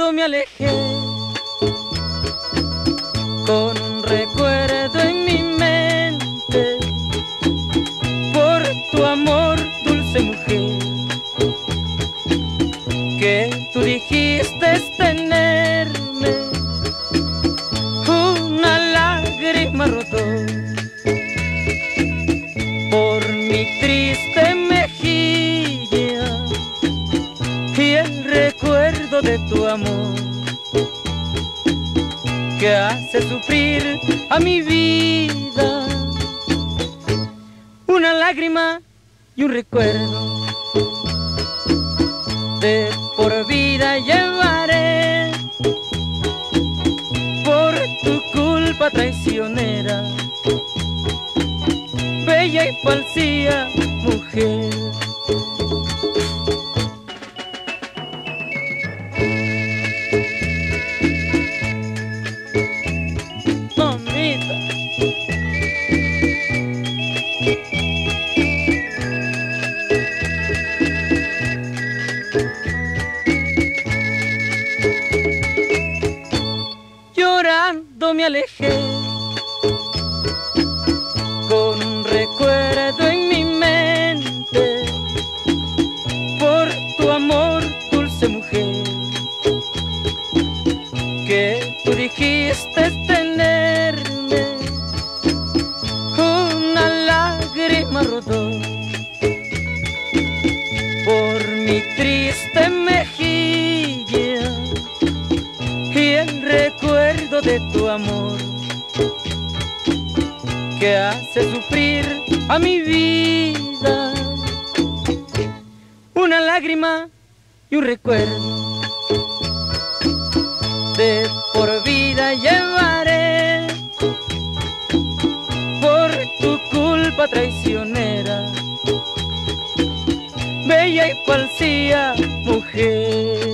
me alejé, con un recuerdo en mi mente, por tu amor, dulce mujer, que tú dijiste tenerme, una lágrima rotó. De tu amor que hace sufrir a mi vida. Una lágrima y un recuerdo de por vida llevaré por tu culpa traicionera, bella y falsía mujer. Me alejé con recuerdo en mi mente por tu amor, dulce mujer, que tú dijiste tenerme una lágrima rodó de tu amor que hace sufrir a mi vida. Una lágrima y un recuerdo de por vida llevaré por tu culpa traicionera, bella y falsía mujer.